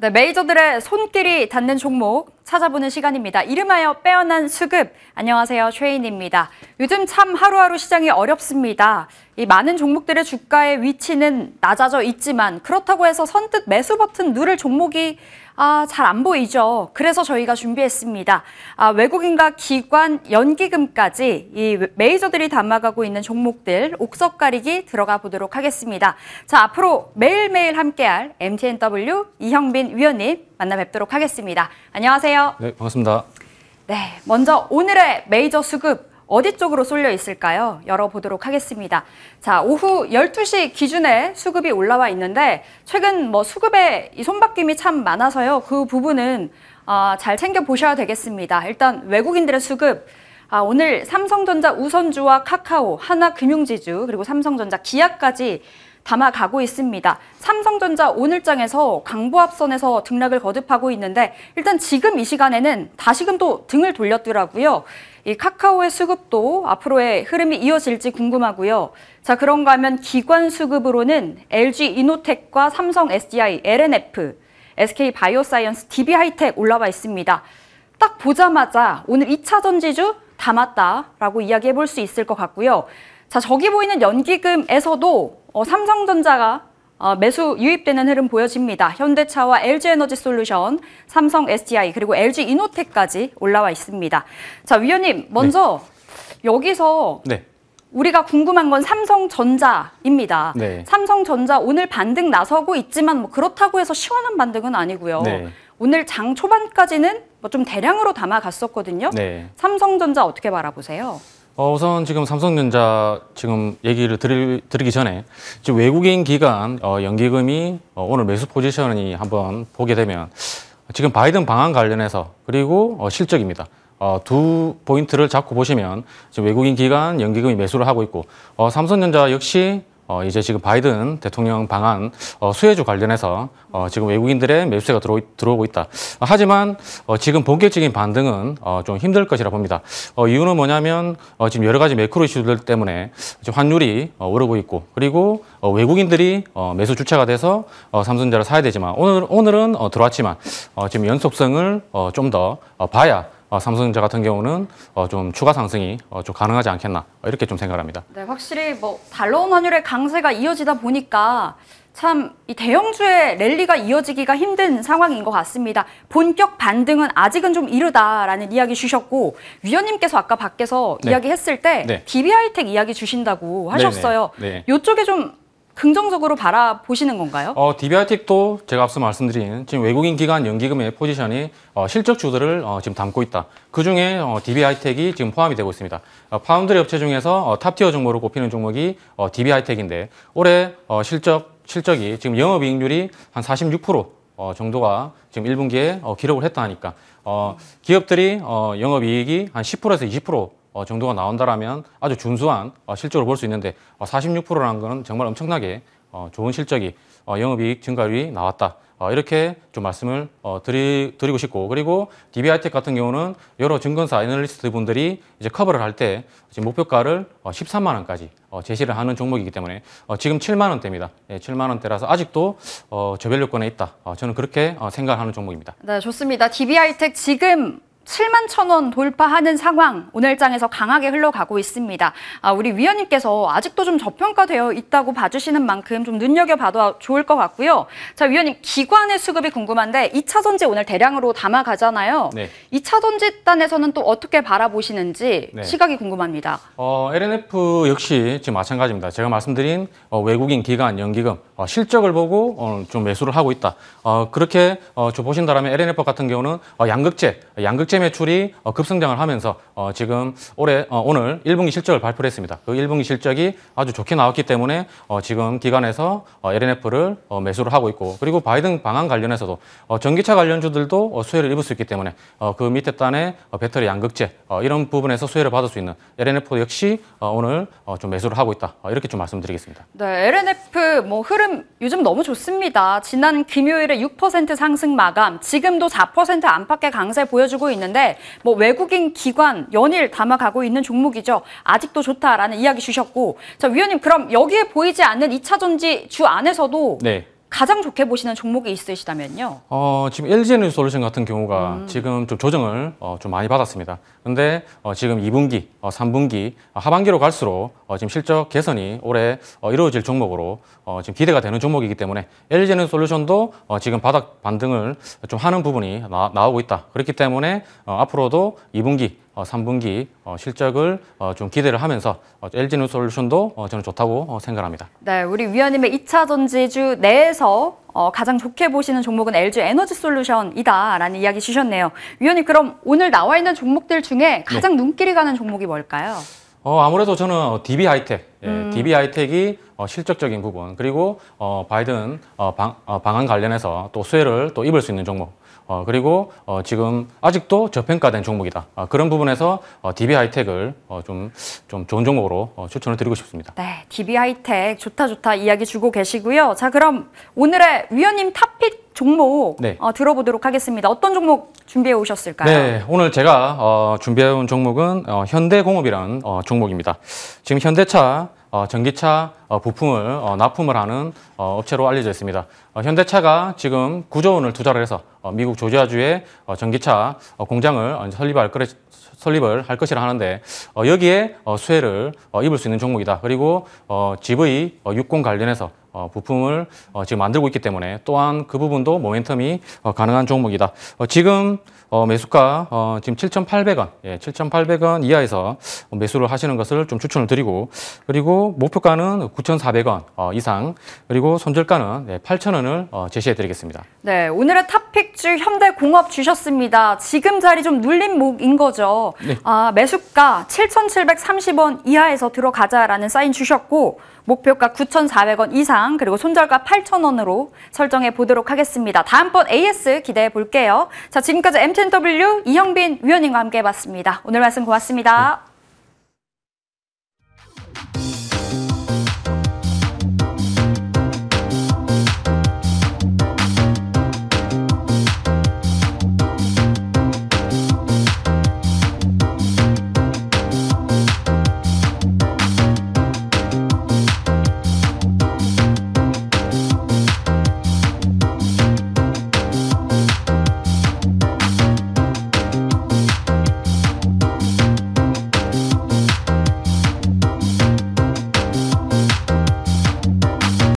네, 메이저들의 손길이 닿는 종목 찾아보는 시간입니다. 이름하여 빼어난 수급. 안녕하세요. 최인입니다. 요즘 참 하루하루 시장이 어렵습니다. 이 많은 종목들의 주가의 위치는 낮아져 있지만 그렇다고 해서 선뜻 매수 버튼 누를 종목이 아, 잘 안 보이죠. 그래서 저희가 준비했습니다. 아, 외국인과 기관, 연기금까지 이 메이저들이 담아가고 있는 종목들 옥석 가리기 들어가 보도록 하겠습니다. 자, 앞으로 매일매일 함께할 MTNW 이형빈 위원님 만나 뵙도록 하겠습니다. 안녕하세요. 네, 반갑습니다. 네, 먼저 오늘의 메이저 수급 어디 쪽으로 쏠려 있을까요? 열어보도록 하겠습니다. 자, 오후 12시 기준에 수급이 올라와 있는데 최근 뭐 수급에 이 손바뀜이 참 많아서요. 그 부분은 어, 잘 챙겨 보셔야 되겠습니다. 일단 외국인들의 수급 아, 오늘 삼성전자 우선주와 카카오, 하나금융지주, 그리고 삼성전자 기아까지 담아가고 있습니다. 삼성전자 오늘장에서 강보합선에서 등락을 거듭하고 있는데 일단 지금 이 시간에는 다시금 또 등을 돌렸더라고요. 이 카카오의 수급도 앞으로의 흐름이 이어질지 궁금하고요. 자, 그런가 하면 기관 수급으로는 LG 이노텍과 삼성 SDI, L&F, SK 바이오사이언스, DB 하이텍 올라와 있습니다. 딱 보자마자 오늘 2차 전지주 담았다라고 이야기해 볼 수 있을 것 같고요. 자, 저기 보이는 연기금에서도 어, 삼성전자가 어, 매수 유입되는 흐름 보여집니다. 현대차와 LG에너지솔루션, 삼성 SDI 그리고 LG 이노텍까지 올라와 있습니다. 자 위원님 먼저 네. 여기서 네. 우리가 궁금한 건 삼성전자입니다. 네. 삼성전자 오늘 반등 나서고 있지만 뭐 그렇다고 해서 시원한 반등은 아니고요. 네. 오늘 장 초반까지는 뭐 좀 대량으로 담아갔었거든요. 네. 삼성전자 어떻게 바라보세요? 어, 우선 지금 삼성전자 지금 얘기를 드리, 드리 기 전에 지금 외국인 기관 어, 연기금이 어, 오늘 매수 포지션이 한번 보게 되면 지금 바이든 방안 관련해서 그리고 어, 실적입니다. 어, 두 포인트를 잡고 보시면 지금 외국인 기관 연기금이 매수를 하고 있고 어, 삼성전자 역시 어, 이제 지금 바이든 대통령 방안 어, 수혜주 관련해서 어, 지금 외국인들의 매수세가 들어오, 들어오고 있다. 어, 하지만 어, 지금 본격적인 반등은 어, 좀 힘들 것이라 봅니다. 어, 이유는 뭐냐면 어, 지금 여러 가지 매크로 이슈들 때문에 지금 환율이 어, 오르고 있고 그리고 어, 외국인들이 어, 매수 주체가 돼서 어, 삼성전자를 사야 되지만 오늘 오늘은 어, 들어왔지만 어, 지금 연속성을 어, 좀더 어, 봐야 어, 삼성전자 같은 경우는 어, 좀 추가 상승이 어, 좀 가능하지 않겠나 어, 이렇게 좀 생각을 합니다. 네, 확실히 뭐 달러원 환율의 강세가 이어지다 보니까 참 이 대형주의 랠리가 이어지기가 힘든 상황인 것 같습니다. 본격 반등은 아직은 좀 이르다라는 이야기 주셨고 위원님께서 아까 밖에서 네. 이야기했을 때 네. DB하이텍 이야기 주신다고 하셨어요. 네, 네. 이쪽에 좀 긍정적으로 바라보시는 건가요? 어, DBI틱도 제가 앞서 말씀드린 지금 외국인 기관 연기금의 포지션이 어, 실적 주들을 어, 지금 담고 있다. 그 중에 어, DBI텍이 지금 포함이 되고 있습니다. 어, 파운드리 업체 중에서 어, 탑티어 종목으로 꼽히는 종목이 어, DBI텍인데 올해 어, 실적 실적이 지금 영업이익률이 한 46% 어, 정도가 지금 1분기에 어, 기록을 했다 하니까 어, 기업들이 어, 영업이익이 한 10%에서 20% 어, 정도가 나온다라면 아주 준수한 어, 실적을 볼수 있는데 어, 46%라는 것은 정말 엄청나게 어, 좋은 실적이 어, 영업이익 증가율이 나왔다. 어, 이렇게 좀 말씀을 어, 드리, 드리 고 싶고 그리고 DBI텍 같은 경우는 여러 증권사 애널리스트 분들이 이제 커버를 할때 목표가를 어, 13만 원까지 어, 제시를 하는 종목이기 때문에 어, 지금 7만 원대입니다. 예, 7만 원대라서 아직도 어, 저변력권에 있다. 어, 저는 그렇게 어, 생각하는 종목입니다. 네, 좋습니다. DBI텍 지금 7만 천 원 돌파하는 상황 오늘장에서 강하게 흘러가고 있습니다. 아, 우리 위원님께서 아직도 좀 저평가되어 있다고 봐주시는 만큼 좀 눈여겨봐도 좋을 것 같고요. 자 위원님 기관의 수급이 궁금한데 2차 전지 오늘 대량으로 담아가잖아요. 네. 2차 전지단에서는 또 어떻게 바라보시는지 네. 시각이 궁금합니다. 어, LNF 역시 지금 마찬가지입니다. 제가 말씀드린 어, 외국인 기관 연기금 어, 실적을 보고 어, 좀 매수를 하고 있다. 어, 그렇게 어, 보신다면 LNF 같은 경우는 어, 양극재 양극재 매출이 어, 급성장을 하면서 어, 지금 올해 어, 오늘 1분기 실적을 발표를 했습니다. 그 1분기 실적이 아주 좋게 나왔기 때문에 지금 기관에서 LNF를 매수를 하고 있고 그리고 바이든 방안 관련해서도 전기차 관련주들도 수혜를 입을 수 있기 때문에 그 밑에 단에 배터리 양극재 이런 부분에서 수혜를 받을 수 있는 LNF 역시 오늘 좀 매수를 하고 있다. 이렇게 좀 말씀드리겠습니다. 네, LNF 뭐 흐름 요즘 너무 좋습니다. 지난 금요일에 6% 상승 마감, 지금도 4% 안팎의 강세 보여주고 있는 있는데 뭐 외국인 기관 연일 담아가고 있는 종목이죠. 아직도 좋다라는 이야기 주셨고 자 위원님 그럼 여기에 보이지 않는 2차 전지 주 안에서도 네. 가장 좋게 보시는 종목이 있으시다면요. 어, 지금 LG 에너지 솔루션 같은 경우가 지금 좀 조정을 어, 좀 많이 받았습니다. 근데 어, 지금 2분기, 어, 3분기, 어, 하반기로 갈수록 어, 지금 실적 개선이 올해 어, 이루어질 종목으로 어, 지금 기대가 되는 종목이기 때문에 LG 에너지 솔루션도 어, 지금 바닥 반등을 좀 하는 부분이 나, 나오고 있다. 그렇기 때문에 어, 앞으로도 2분기, 어, 3분기 어, 실적을 어, 좀 기대를 하면서 어, LG 에너지 솔루션도 어, 저는 좋다고 어, 생각합니다. 네, 우리 위원님의 2차 전지주 내에서 어, 가장 좋게 보시는 종목은 LG 에너지 솔루션이다라는 이야기 주셨네요. 위원님 그럼 오늘 나와 있는 종목들 중에 가장 눈길이 가는 종목이 뭘까요? 어, 아무래도 저는 DB 하이텍, 예, DB 하이텍이 어, 실적적인 부분, 그리고 어, 바이든 어, 방, 어, 방안 관련해서 또 수혜를 또 입을 수 있는 종목, 어, 그리고 어, 지금 아직도 저평가된 종목이다. 어, 그런 부분에서 어, DB 하이텍을 어, 좀, 좀 좋은 종목으로 어, 추천을 드리고 싶습니다. 네, DB 하이텍 좋다 좋다 이야기 주고 계시고요. 자, 그럼 오늘의 위원님 탑픽 종목 네. 어, 들어보도록 하겠습니다. 어떤 종목 준비해 오셨을까요? 네, 오늘 제가 어, 준비해 온 종목은 어, 현대공업이라는 어, 종목입니다. 지금 현대차, 어, 전기차 어, 부품을 어, 납품을 하는 어, 업체로 알려져 있습니다. 어, 현대차가 지금 9조 원을 투자를 해서 어, 미국 조지아주에 어, 전기차 어, 공장을 어, 설립할 설립을 할 것이라 하는데 어, 여기에 어, 수혜를 어, 입을 수 있는 종목이다. 그리고 어, GV 어, 60 관련해서 어, 부품을 어, 지금 만들고 있기 때문에 또한 그 부분도 모멘텀이 어, 가능한 종목이다. 어, 지금 어, 매수가 어, 지금 7,800원, 예, 7,800원 이하에서 매수를 하시는 것을 좀 추천을 드리고 그리고 목표가는 9,400원 어, 이상 그리고 손절가는 네, 8,000원 을 어, 제시해 드리겠습니다. 네, 오늘의 탑픽주 현대공업 주셨습니다. 지금 자리 좀 눌린 목인 거죠. 네. 아, 매수가 7,730원 이하에서 들어가자라는 사인 주셨고 목표가 9,400원 이상 그리고 손절가 8,000원으로 설정해 보도록 하겠습니다. 다음번 AS 기대해 볼게요. 자, 지금까지 MTNW 이형빈 위원님과 함께 해봤습니다. 오늘 말씀 고맙습니다.